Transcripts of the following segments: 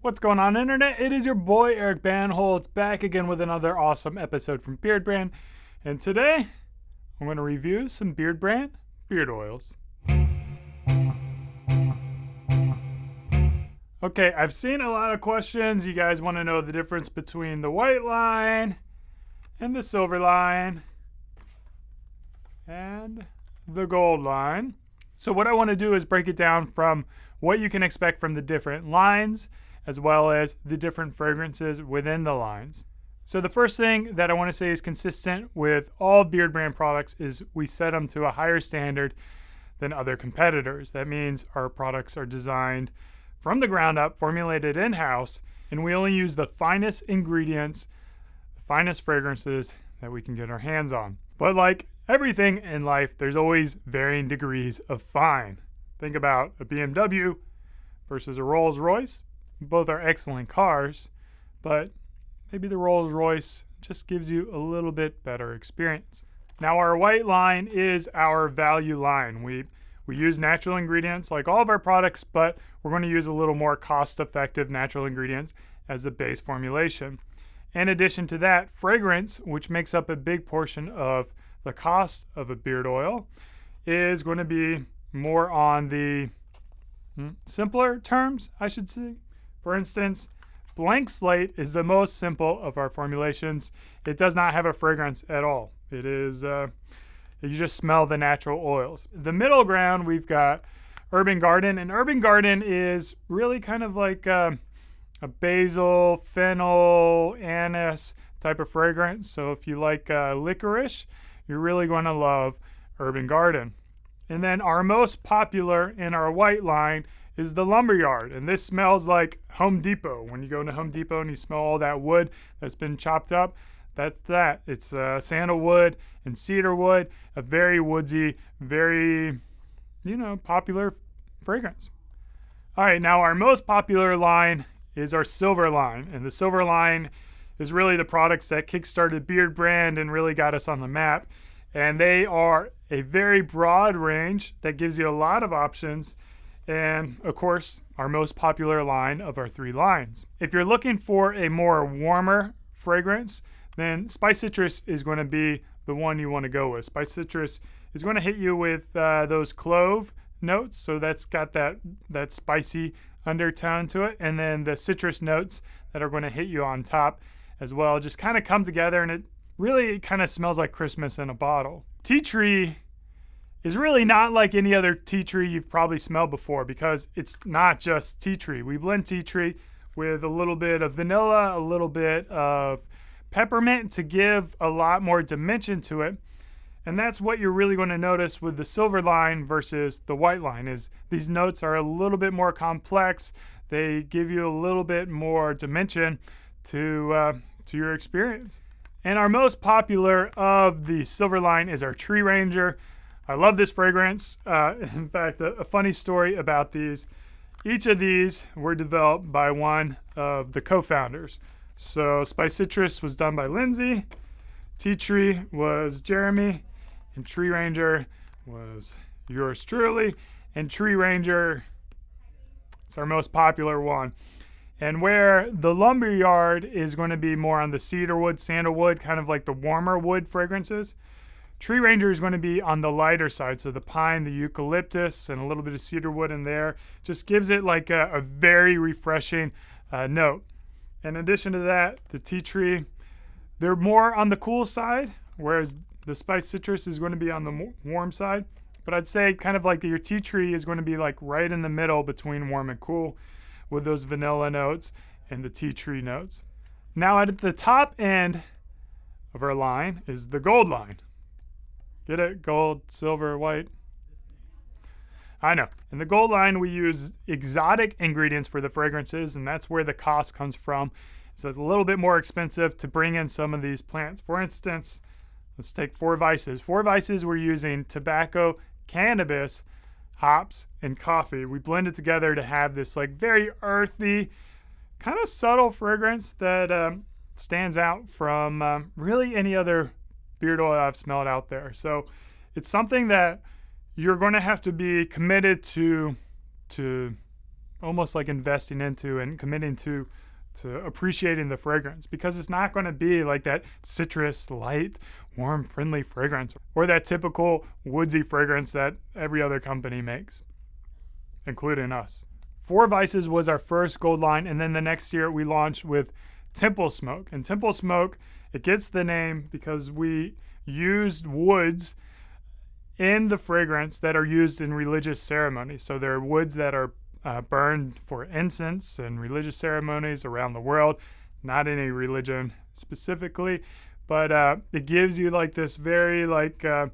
What's going on, Internet? It is your boy Eric Bandholz back again with another awesome episode from Beardbrand. And today, I'm going to review some Beardbrand beard oils. Okay, I've seen a lot of questions. You guys want to know the difference between the white line and the silver line and the gold line. So, what I want to do is break it down from what you can expect from the different lines as well as the different fragrances within the lines. So the first thing that I want to say is consistent with all Beardbrand products is we set them to a higher standard than other competitors. That means our products are designed from the ground up, formulated in-house, and we only use the finest ingredients, the finest fragrances that we can get our hands on. But like everything in life, there's always varying degrees of fine. Think about a BMW versus a Rolls Royce both are excellent cars, but maybe the Rolls Royce just gives you a little bit better experience. Now our white line is our value line. We we use natural ingredients like all of our products, but we're going to use a little more cost-effective natural ingredients as the base formulation. In addition to that, fragrance, which makes up a big portion of the cost of a beard oil, is going to be more on the hmm, simpler terms, I should say. For instance, blank slate is the most simple of our formulations. It does not have a fragrance at all. It is, uh, you just smell the natural oils. The middle ground, we've got Urban Garden, and Urban Garden is really kind of like uh, a basil, fennel, anise type of fragrance. So if you like uh, licorice, you're really going to love Urban Garden. And then our most popular in our white line is the lumberyard. And this smells like Home Depot. When you go into Home Depot and you smell all that wood that's been chopped up, that's that. It's uh, sandalwood and cedar wood, a very woodsy, very, you know, popular fragrance. All right, now our most popular line is our silver line. And the silver line is really the products that kickstarted Beardbrand and really got us on the map. And they are a very broad range that gives you a lot of options and of course, our most popular line of our three lines. If you're looking for a more warmer fragrance, then Spice Citrus is going to be the one you want to go with. Spice Citrus is going to hit you with uh, those clove notes, so that's got that that spicy undertone to it, and then the citrus notes that are going to hit you on top as well. Just kind of come together, and it really kind of smells like Christmas in a bottle. Tea tree is really not like any other tea tree you've probably smelled before because it's not just tea tree. We blend tea tree with a little bit of vanilla, a little bit of peppermint to give a lot more dimension to it. And that's what you're really going to notice with the silver line versus the white line is these notes are a little bit more complex. They give you a little bit more dimension to uh, to your experience. And our most popular of the silver line is our Tree Ranger. I love this fragrance. Uh, in fact, a, a, funny story about these. Each of these were developed by one of the co-founders. So Spice Citrus was done by Lindsay, Tea Tree was Jeremy, and Tree Ranger was yours truly. And Tree Ranger, it's our most popular one. And where the lumberyard is going to be more on the cedarwood, sandalwood, kind of like the warmer wood fragrances. Tree Ranger is going to be on the lighter side, so the pine, the eucalyptus, and a little bit of cedar wood in there just gives it like a, a very refreshing uh, note. In addition to that, the tea tree, they're more on the cool side, whereas the spice citrus is going to be on the warm side. But I'd say kind of like your tea tree is going to be like right in the middle between warm and cool with those vanilla notes and the tea tree notes. Now at the top end of our line is the gold line. Get it? Gold, silver, white. I know. In the gold line, we use exotic ingredients for the fragrances, and that's where the cost comes from. It's a little bit more expensive to bring in some of these plants. For instance, let's take Four Vices. Four Vices, we're using tobacco, cannabis, hops, and coffee. We blend it together to have this like very earthy, kind of subtle fragrance that um, stands out from um, really any other beard oil I've smelled out there. So it's something that you're going to have to be committed to to almost like investing into and committing to to appreciating the fragrance because it's not going to be like that citrus, light, warm, friendly fragrance or that typical woodsy fragrance that every other company makes, including us. Four Vices was our first gold line, and then the next year we launched with Temple Smoke. And Temple Smoke, it gets the name because we used woods in the fragrance that are used in religious ceremonies. So there are woods that are uh, burned for incense and religious ceremonies around the world, not any religion specifically, but uh, it gives you like this very like uh,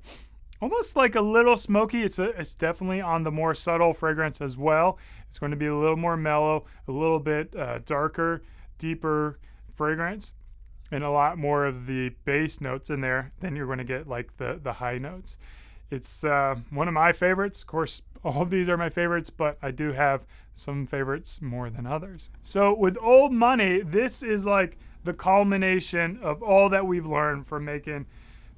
almost like a little smoky. It's a, it's definitely on the more subtle fragrance as well. It's going to be a little more mellow, a little bit uh, darker, deeper fragrance, and a lot more of the base notes in there than you're going to get like the the high notes. It's uh, one of my favorites. Of course, all of these are my favorites, but I do have some favorites more than others. So with Old Money, this is like the culmination of all that we've learned from making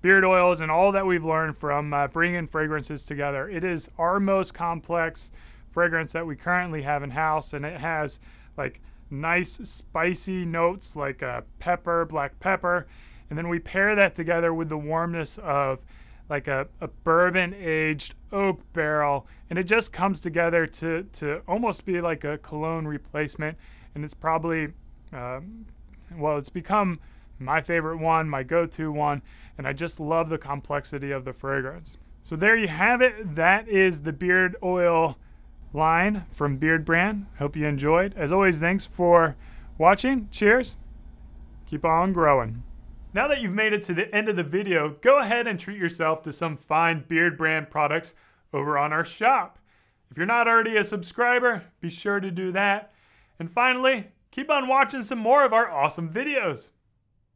beard oils and all that we've learned from uh, bringing fragrances together. It is our most complex fragrance that we currently have in house, and it has like nice spicy notes like uh, pepper, black pepper, and then we pair that together with the warmness of like a, a bourbon aged oak barrel. And it just comes together to, to almost be like a cologne replacement. And it's probably um, well it's become my favorite one my go-to one. And i just love the complexity of the fragrance. So there you have it. That is the beard oil line from Beardbrand hope you enjoyed as always thanks for watching cheers keep on growing now that you've made it to the end of the video, go ahead and treat yourself to some fine Beardbrand products over on our shop. If you're not already a subscriber, be sure to do that. And finally, keep on watching some more of our awesome videos.